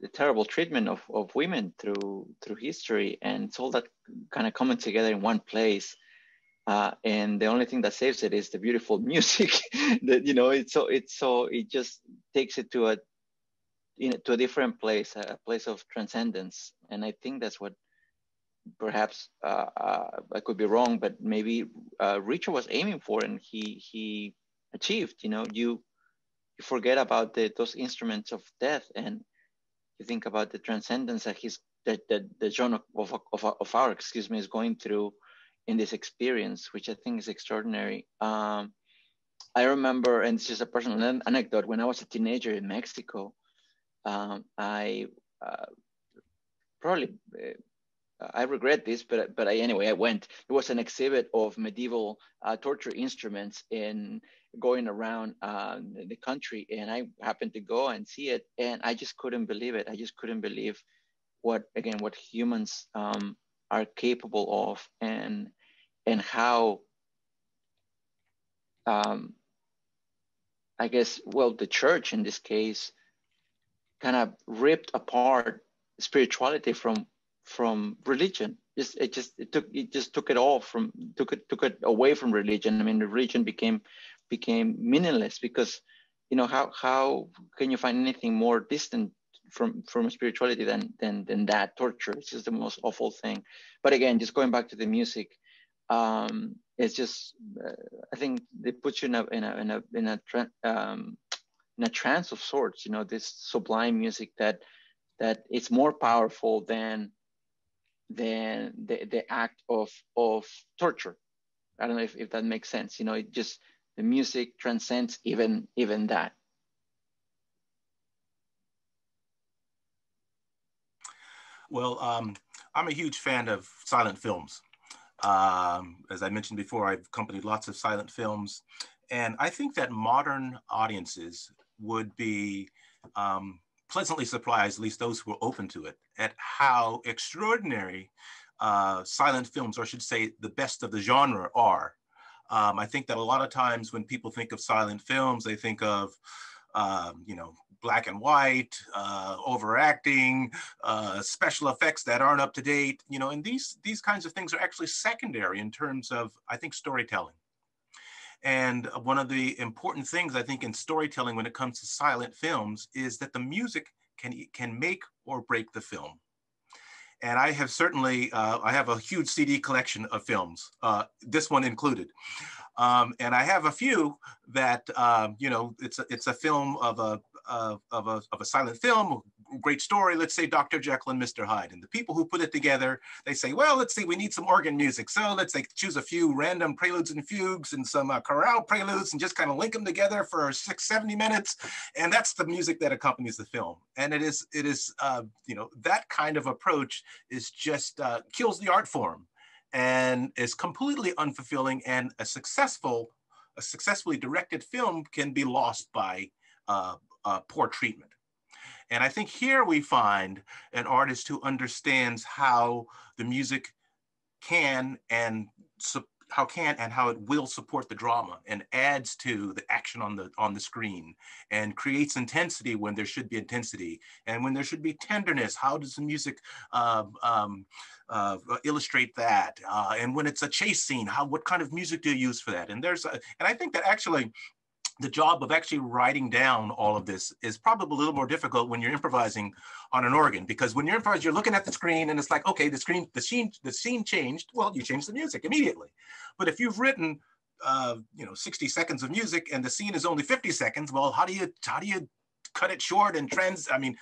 the terrible treatment of, of women through through history. And it's all that kind of coming together in one place. Uh, and the only thing that saves it is the beautiful music that you know it's so it's so it just takes it to a you know to a different place a place of transcendence. And i think that's what perhaps uh, uh, I could be wrong, but maybe uh, Richard was aiming for, and he he achieved. You know, you you forget about the, those instruments of death, and you think about the transcendence that he's that that the John of, of, of, of our excuse me is going through in this experience, which I think is extraordinary. Um, I remember, and it's just a personal anecdote. When I was a teenager in Mexico, um, I uh, probably uh, I regret this, but but I, anyway, I went. It was an exhibit of medieval uh, torture instruments in going around uh, the country, and I happened to go and see it, and I just couldn't believe it. I just couldn't believe what again what humans um, are capable of, and and how um, I guess well the church in this case kind of ripped apart spirituality from from religion. Just it just it took it just took it all from took it took it away from religion. I mean, the religion became became meaningless because you know how how can you find anything more distant from from spirituality than than than that torture? It's just the most awful thing. But again, just going back to the music, um, it's just uh, I think they put you in a in a in a in a, um, in a trance of sorts. You know, this sublime music that that it's more powerful than than the, the act of of torture. I don't know if, if that makes sense. You know, it just the music transcends even even that. Well, um, I'm a huge fan of silent films. Um, as I mentioned before, I've accompanied lots of silent films, and I think that modern audiences would be um, pleasantly surprised, at least those who are open to it, at how extraordinary uh, silent films, or I should say the best of the genre are. Um, I think that a lot of times when people think of silent films, they think of, um, you know, black and white, uh, overacting, uh, special effects that aren't up to date, you know, and these, these kinds of things are actually secondary in terms of, I think, storytelling. And one of the important things I think in storytelling when it comes to silent films is that the music can, can make or break the film. And I have certainly, uh, I have a huge CD collection of films, uh, this one included. Um, and I have a few that, um, you know, it's a, it's a film of a, of, of, a, of a silent film, great story, let's say Dr. Jekyll and Mr. Hyde. And the people who put it together, they say, well, let's see, we need some organ music. So let's like choose a few random preludes and fugues and some uh, chorale preludes and just kind of link them together for six, 70 minutes. And that's the music that accompanies the film. And it is, it is, uh, you know, that kind of approach is just uh, kills the art form and is completely unfulfilling and a successful, a successfully directed film can be lost by uh, uh, poor treatment. And I think here we find an artist who understands how the music can and how can and how it will support the drama and adds to the action on the on the screen and creates intensity when there should be intensity and when there should be tenderness. How does the music uh, um, uh, illustrate that? Uh, and when it's a chase scene how what kind of music do you use for that? And there's a, and i think that actually the job of actually writing down all of this is probably a little more difficult when you're improvising on an organ because when you're improvising, you're looking at the screen and it's like, okay, the screen, the scene, the scene changed. Well, you change the music immediately. But if you've written, uh, you know, 60 seconds of music and the scene is only 50 seconds, well, how do you how do you cut it short and trends? I mean,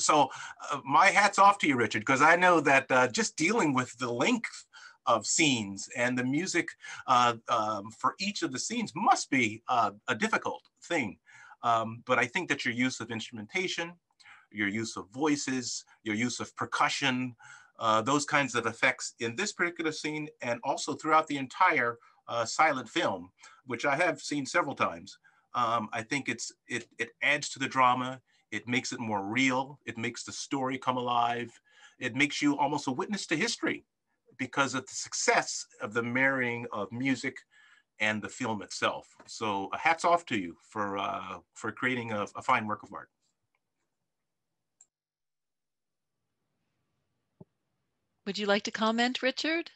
so uh, my hats off to you, Richard, because I know that uh, just dealing with the length of scenes and the music uh, um, for each of the scenes must be uh, a difficult thing. Um, but I think that your use of instrumentation, your use of voices, your use of percussion, uh, those kinds of effects in this particular scene and also throughout the entire uh, silent film, which I have seen several times. Um, I think it's it, it adds to the drama. It makes it more real. It makes the story come alive. It makes you almost a witness to history because of the success of the marrying of music and the film itself. So uh, hats off to you for, uh, for creating a, a fine work of art. Would you like to comment, Richard?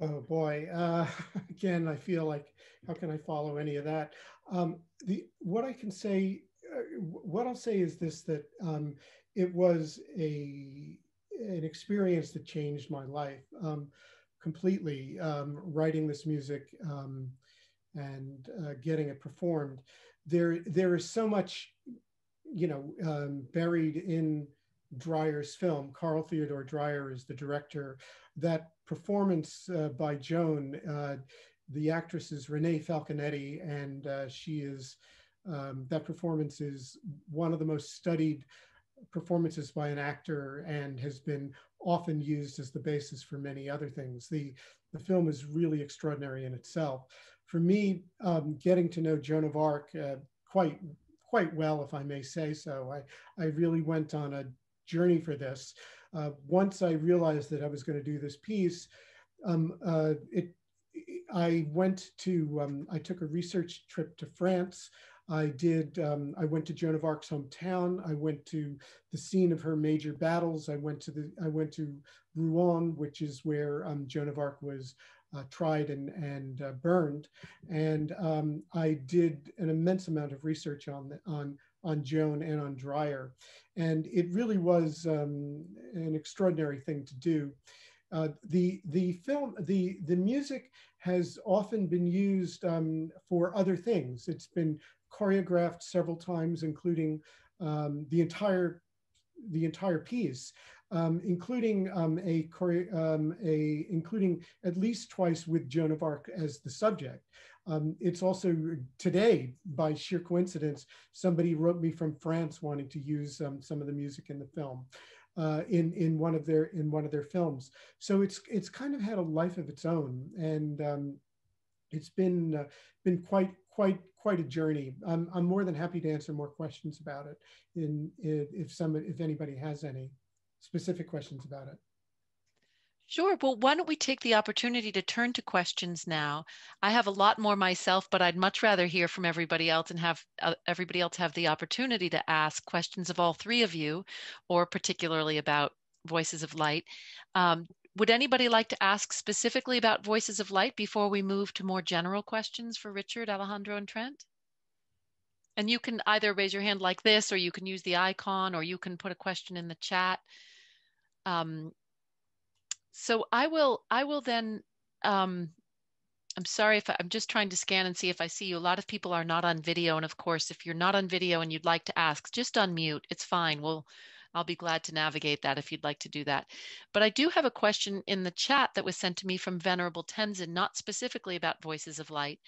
Oh boy, uh, again, I feel like, how can I follow any of that? Um, the, what I can say, uh, what I'll say is this, that um, it was a an experience that changed my life um, completely. Um, writing this music um, and uh, getting it performed, there there is so much, you know, um, buried in Dreyer's film. Carl Theodor Dreyer is the director. That performance uh, by Joan, uh, the actress is Renee Falconetti, and uh, she is. Um, that performance is one of the most studied performances by an actor and has been often used as the basis for many other things. The, the film is really extraordinary in itself. For me, um, getting to know Joan of Arc uh, quite, quite well, if I may say so, I, I really went on a journey for this. Uh, once I realized that I was going to do this piece, um, uh, it, I went to, um, I took a research trip to France I did, um, I went to Joan of Arc's hometown. I went to the scene of her major battles. I went to the, I went to Rouen, which is where um, Joan of Arc was uh, tried and, and uh, burned. And um, I did an immense amount of research on, the, on, on Joan and on Dreyer. And it really was um, an extraordinary thing to do. Uh, the the film the the music has often been used um, for other things. It's been choreographed several times, including um, the entire the entire piece, um, including um, a, um, a including at least twice with Joan of Arc as the subject. Um, it's also today, by sheer coincidence, somebody wrote me from France wanting to use um, some of the music in the film. Uh, in in one of their in one of their films, so it's it's kind of had a life of its own, and um, it's been uh, been quite quite quite a journey. I'm, I'm more than happy to answer more questions about it in, in if some if anybody has any specific questions about it. Sure. Well, why don't we take the opportunity to turn to questions now? I have a lot more myself, but I'd much rather hear from everybody else and have uh, everybody else have the opportunity to ask questions of all three of you, or particularly about Voices of Light. Um, would anybody like to ask specifically about Voices of Light before we move to more general questions for Richard, Alejandro, and Trent? And you can either raise your hand like this, or you can use the icon, or you can put a question in the chat. Um, so I will I will then um, I'm sorry if I, am just trying to scan and see if I see you. A lot of people are not on video, and of course, if you're not on video and you'd like to ask, just unmute. It's fine. We'll I'll be glad to navigate that if you'd like to do that. But I do have a question in the chat that was sent to me from Venerable Tenzin, not specifically about Voices of Light,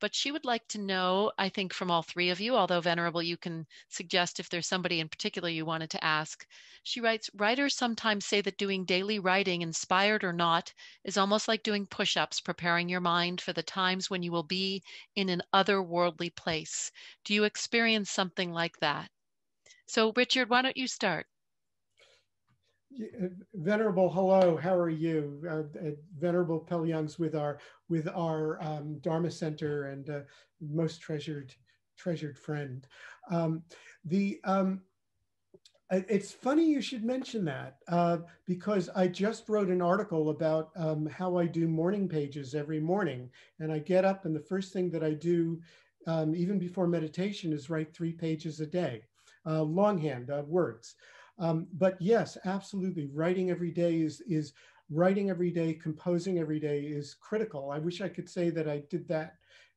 but she would like to know, I think from all three of you, although Venerable, you can suggest if there's somebody in particular you wanted to ask. She writes, writers sometimes say that doing daily writing, inspired or not, is almost like doing push-ups, preparing your mind for the times when you will be in an otherworldly place. Do you experience something like that? So Richard, why don't you start? Venerable, hello. How are you? Uh, uh, Venerable Pel Young's with our with our um, Dharma Center and uh, most treasured treasured friend. Um, the um, it's funny you should mention that uh, because I just wrote an article about um, how I do morning pages every morning, and I get up and the first thing that I do, um, even before meditation, is write three pages a day, uh, longhand uh, words. Um, but yes, absolutely. Writing every day is, is writing every day, composing every day is critical. I wish I could say that I did that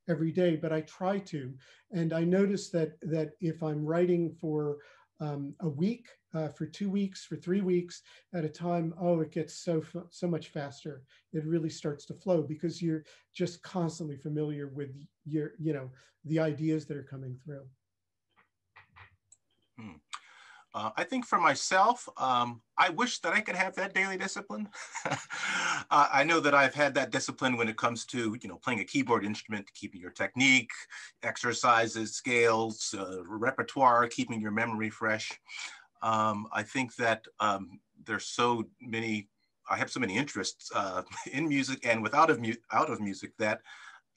every day, but I try to. And I notice that, that if I'm writing for um, a week, uh, for two weeks, for three weeks at a time, oh, it gets so so much faster. It really starts to flow because you're just constantly familiar with your, you know, the ideas that are coming through. Uh, I think for myself, um, I wish that I could have that daily discipline. uh, I know that I've had that discipline when it comes to, you know, playing a keyboard instrument, keeping your technique, exercises, scales, uh, repertoire, keeping your memory fresh. Um, I think that um, there's so many, I have so many interests uh, in music and without of, out of music that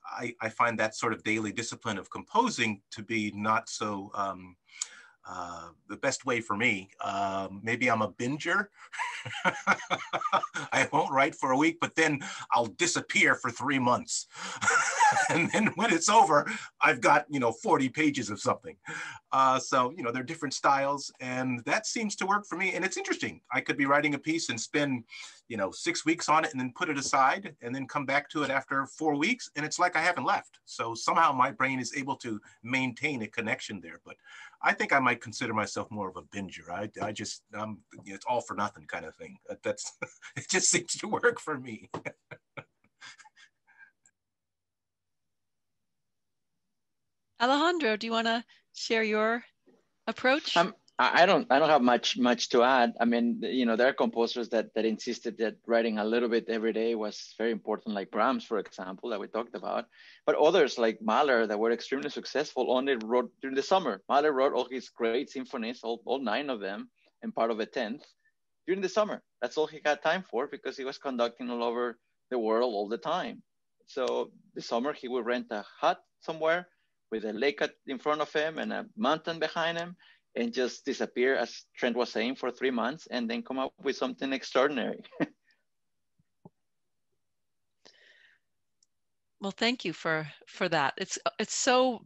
I, I, find that sort of daily discipline of composing to be not so um, uh, the best way for me. Uh, maybe I'm a binger. I won't write for a week, but then I'll disappear for three months. and then when it's over, I've got, you know, 40 pages of something. Uh, so, you know, they're different styles and that seems to work for me. And it's interesting. I could be writing a piece and spend, you know, six weeks on it and then put it aside and then come back to it after four weeks. And it's like I haven't left. So somehow my brain is able to maintain a connection there. But I think I might consider myself more of a binger. I, I just, um, it's all for nothing kind of thing. That's, it just seems to work for me. Alejandro, do you want to share your approach? Um, I don't I don't have much much to add. I mean, you know, there are composers that that insisted that writing a little bit every day was very important, like Brahms, for example, that we talked about. But others like Mahler that were extremely successful only wrote during the summer. Mahler wrote all his great symphonies, all, all nine of them, and part of a tenth during the summer. That's all he had time for because he was conducting all over the world all the time. So the summer he would rent a hut somewhere with a lake in front of him and a mountain behind him and just disappear, as Trent was saying, for three months and then come up with something extraordinary. well, thank you for for that. It's it's so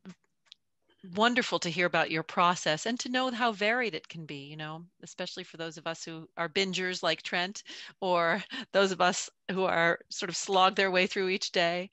wonderful to hear about your process and to know how varied it can be, you know, especially for those of us who are bingers like Trent or those of us who are sort of slog their way through each day.